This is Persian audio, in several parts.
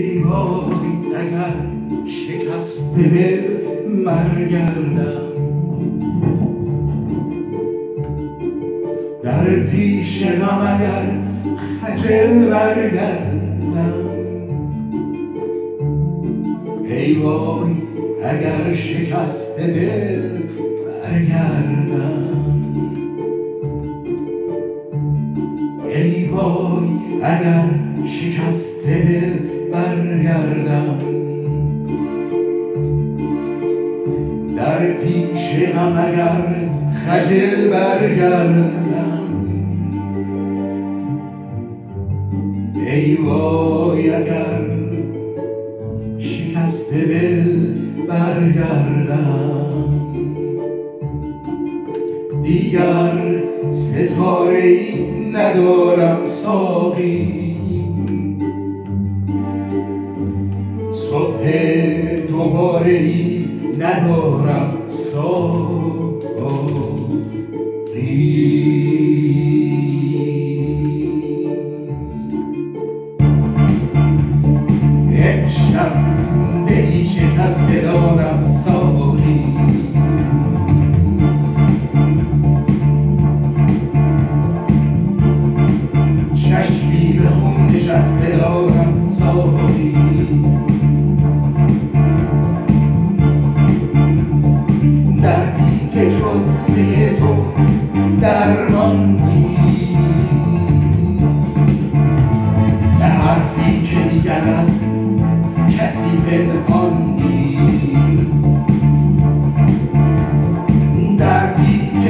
ای وای اگر شکست دل برگردم. در پیش غم اگر خجل برگردم. ای وای اگر شکست دل برگردم. ای وای اگر شکست دل برگردم. در پیش غم اگر خجل برگردم. ای وای اگر شکست دل برگردم. دیگر ستاره ای ندارم ساقی. صبح دوباره ای ندارم ساقی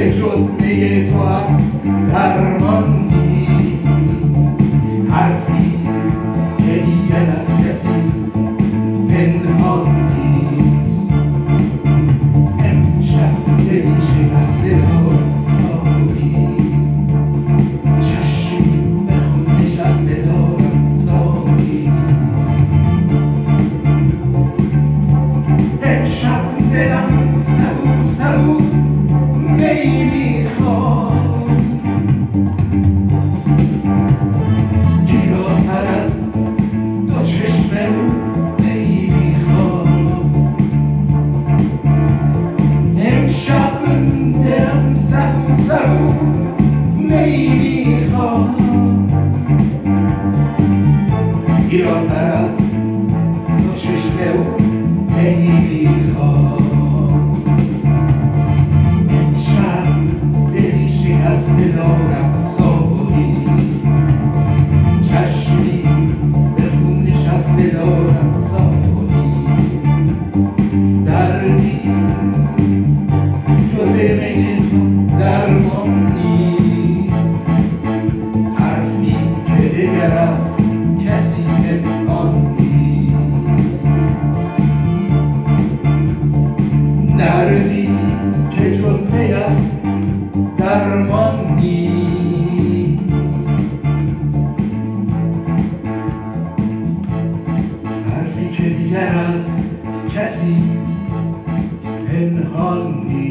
جز پی تو از درمان حرفی Viram atrás, não te espero em mim حرفی که دیگر